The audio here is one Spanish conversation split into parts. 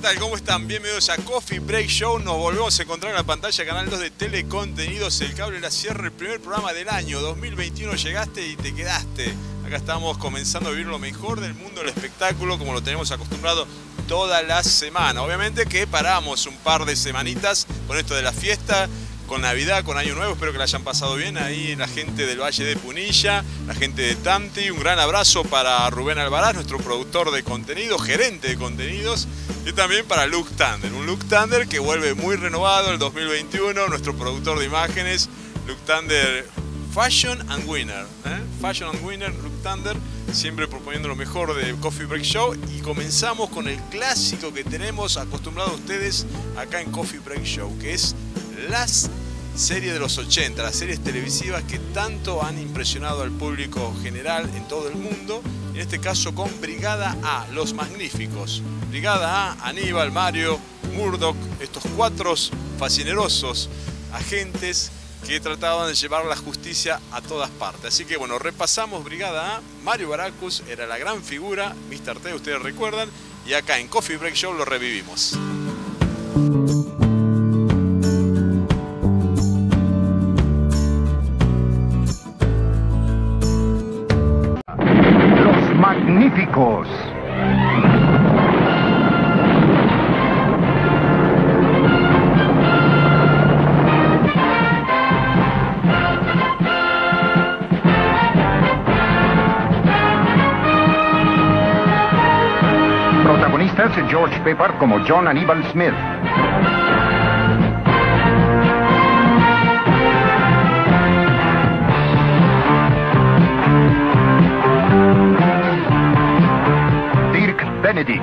tal? ¿Cómo están? Bienvenidos a Coffee Break Show. Nos volvemos a encontrar en la pantalla Canal 2 de Telecontenidos, El Cable de la Sierra, el primer programa del año 2021. Llegaste y te quedaste. Acá estamos comenzando a vivir lo mejor del mundo del espectáculo, como lo tenemos acostumbrado toda la semana. Obviamente que paramos un par de semanitas con esto de la fiesta, con Navidad, con Año Nuevo. Espero que la hayan pasado bien ahí la gente del Valle de Punilla, la gente de Tanti. Un gran abrazo para Rubén Alvaraz, nuestro productor de contenido, gerente de contenidos. Y también para Luke Thunder, un Luke Thunder que vuelve muy renovado el 2021, nuestro productor de imágenes, Luke Thunder Fashion and Winner. ¿eh? Fashion and Winner, Luke Thunder, siempre proponiendo lo mejor de Coffee Break Show. Y comenzamos con el clásico que tenemos acostumbrados ustedes acá en Coffee Break Show, que es las series de los 80, las series televisivas que tanto han impresionado al público general en todo el mundo. En este caso con Brigada A, Los Magníficos. Brigada A, Aníbal, Mario, Murdoch, estos cuatro fascinerosos agentes que trataban de llevar la justicia a todas partes. Así que bueno, repasamos Brigada A. Mario Baracus era la gran figura, Mr. T, ustedes recuerdan, y acá en Coffee Break Show lo revivimos. Protagonistas George Pepper como John Aníbal Smith. Dirk Benedict.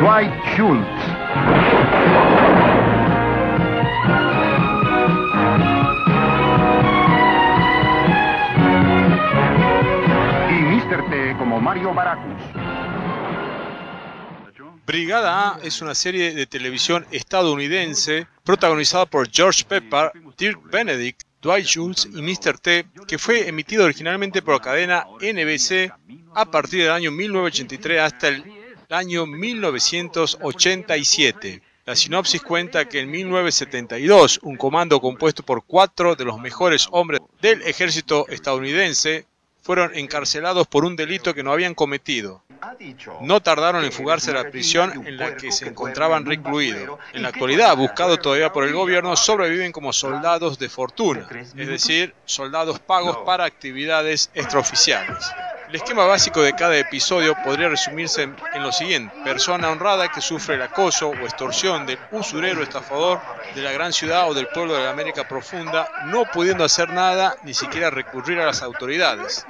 Dwight Schultz. Brigada A es una serie de televisión estadounidense protagonizada por George Pepper, Dirk Benedict, Dwight Schultz y Mr. T, que fue emitido originalmente por la cadena NBC a partir del año 1983 hasta el año 1987. La sinopsis cuenta que en 1972 un comando compuesto por cuatro de los mejores hombres del ejército estadounidense fueron encarcelados por un delito que no habían cometido. No tardaron en fugarse de la prisión en la que se encontraban recluidos. En la actualidad, buscados todavía por el gobierno, sobreviven como soldados de fortuna, es decir, soldados pagos para actividades extraoficiales. El esquema básico de cada episodio podría resumirse en, lo siguiente. Persona honrada que sufre el acoso o extorsión del usurero estafador de la gran ciudad o del pueblo de la América profunda, no pudiendo hacer nada, ni siquiera recurrir a las autoridades.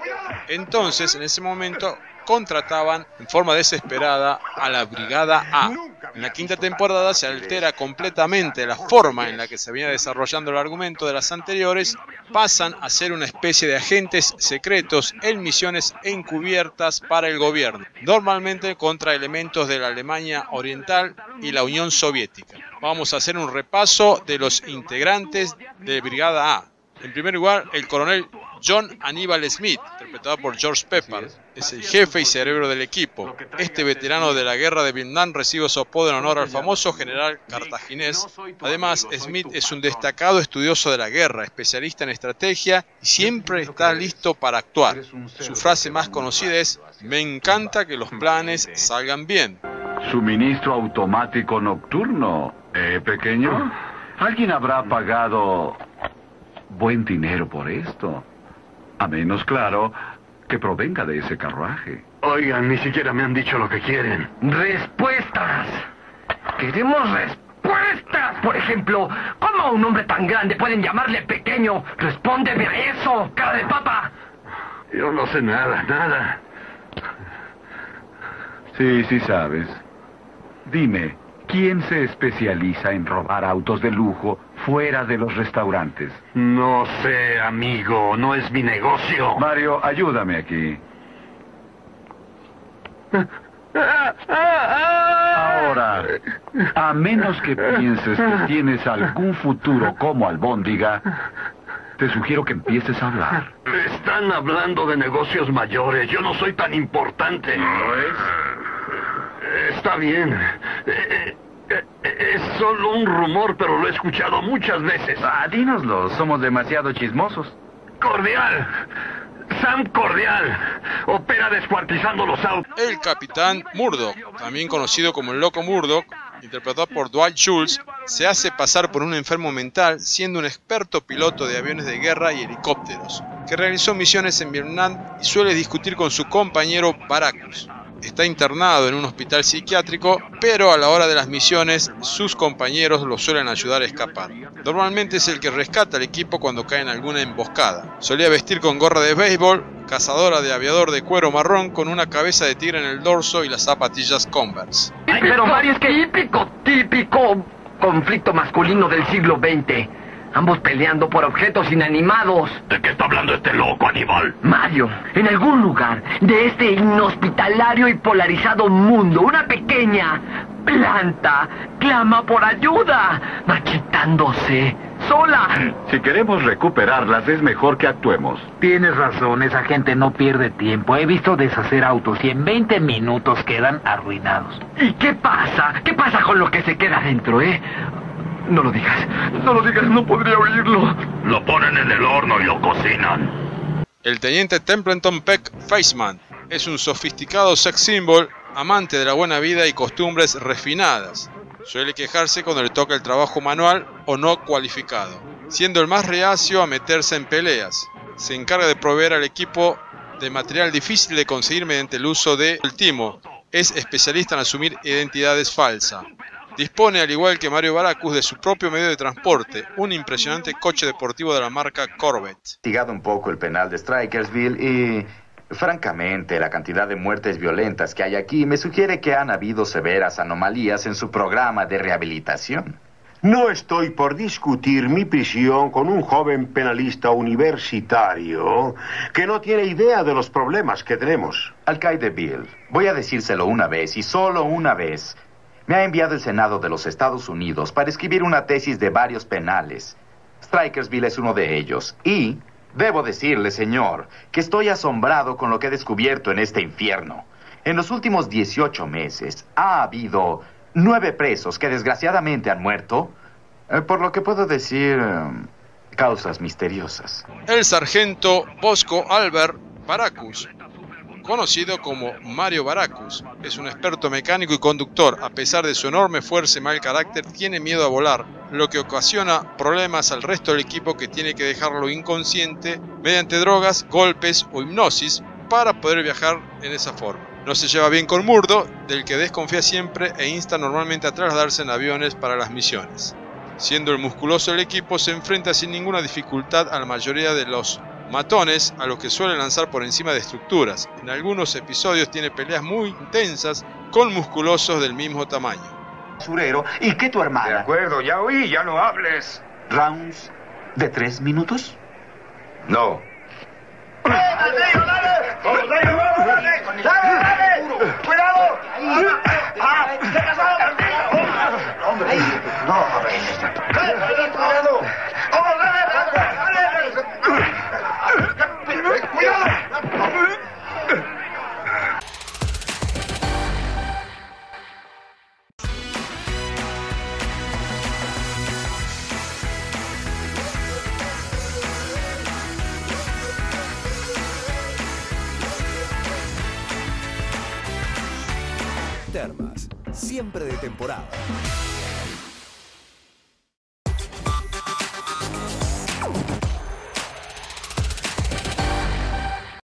Entonces, en ese momento, contrataban en forma desesperada a la Brigada A. En la quinta temporada se altera completamente la forma en la que se venía desarrollando el argumento de las anteriores, pasan a ser una especie de agentes secretos en misiones encubiertas para el gobierno, normalmente contra elementos de la Alemania Oriental y la Unión Soviética. Vamos a hacer un repaso de los integrantes de Brigada A. En primer lugar, el coronel John Aníbal Smith, interpretado por George Pepper, es el jefe y cerebro del equipo. Este veterano de la guerra de Vietnam recibe su apodo en honor al famoso general cartaginés. Además, Smith es un destacado estudioso de la guerra, especialista en estrategia y siempre está listo para actuar. Su frase más conocida es, me encanta que los planes salgan bien. Suministro automático nocturno, ¿eh, pequeño? Alguien habrá pagado buen dinero por esto. A menos, claro, que provenga de ese carruaje. Oigan, ni siquiera me han dicho lo que quieren. Respuestas. Queremos respuestas. Por ejemplo, ¿cómo a un hombre tan grande pueden llamarle pequeño? Respóndeme a eso, cara de papa. Yo no sé nada, nada. Sí, sí sabes. Dime, ¿quién se especializa en robar autos de lujo fuera de los restaurantes? No sé, amigo, no es mi negocio. Mario, ayúdame aquí. Ahora, A menos que pienses que tienes algún futuro como albóndiga, te sugiero que empieces a hablar. Están hablando de negocios mayores. Yo no soy tan importante. ¿No es? Está bien. Eh, eh, Es solo un rumor, pero lo he escuchado muchas veces. Ah, dínoslo, somos demasiado chismosos. Cordial. Sam Cordial. Opera descuartizando los autos. El capitán Murdoch, también conocido como el Loco Murdoch, interpretado por Dwight Schultz, se hace pasar por un enfermo mental siendo un experto piloto de aviones de guerra y helicópteros, que realizó misiones en Vietnam y suele discutir con su compañero Baracus. Está internado en un hospital psiquiátrico, pero a la hora de las misiones sus compañeros lo suelen ayudar a escapar. Normalmente es el que rescata al equipo cuando cae en alguna emboscada. Solía vestir con gorra de béisbol, cazadora de aviador de cuero marrón con una cabeza de tigre en el dorso y las zapatillas Converse. Ay, pero Mario, es que típico, típico conflicto masculino del siglo XX. Ambos peleando por objetos inanimados. ¿De qué está hablando este loco, Aníbal? Mario, en algún lugar de este inhospitalario y polarizado mundo, una pequeña planta clama por ayuda, marchitándose, sola. Si queremos recuperarlas, es mejor que actuemos. Tienes razón, esa gente no pierde tiempo. He visto deshacer autos y en 20 minutos quedan arruinados. ¿Y qué pasa? ¿Qué pasa con lo que se queda dentro, eh? No lo digas, no lo digas, no podría oírlo. Lo ponen en el horno y lo cocinan. El teniente Templeton Peck Faceman es un sofisticado sex symbol, amante de la buena vida y costumbres refinadas. Suele quejarse cuando le toca el trabajo manual o no cualificado, siendo el más reacio a meterse en peleas. Se encarga de proveer al equipo de material difícil de conseguir mediante el uso de el timo. Es especialista en asumir identidades falsas. Dispone, al igual que Mario Baracus, de su propio medio de transporte, un impresionante coche deportivo de la marca Corvette. investigado un poco el penal de Strikersville y, francamente, la cantidad de muertes violentas que hay aquí me sugiere que han habido severas anomalías en su programa de rehabilitación. No estoy por discutir mi prisión con un joven penalista universitario que no tiene idea de los problemas que tenemos. Alcaide Bill, voy a decírselo una vez y solo una vez. Me ha enviado el Senado de los Estados Unidos para escribir una tesis de varios penales. Strikersville es uno de ellos. Y debo decirle, señor, que estoy asombrado con lo que he descubierto en este infierno. En los últimos 18 meses ha habido nueve presos que desgraciadamente han muerto, eh, por lo que puedo decir eh, causas misteriosas. El sargento Bosco Albert Baracus, conocido como Mario Baracus, es un experto mecánico y conductor. A pesar de su enorme fuerza y mal carácter, tiene miedo a volar, lo que ocasiona problemas al resto del equipo que tiene que dejarlo inconsciente mediante drogas, golpes o hipnosis para poder viajar en esa forma. No se lleva bien con Murdo, del que desconfía siempre e insta normalmente a trasladarse en aviones para las misiones. Siendo el musculoso del equipo, se enfrenta sin ninguna dificultad a la mayoría de los matones a los que suelen lanzar por encima de estructuras. En algunos episodios tiene peleas muy intensas con musculosos del mismo tamaño. Basurero, ¿y qué tu hermana? De acuerdo, ya oí, ya no hables. ¿Rounds de tres minutos? No. Termas, siempre de temporada.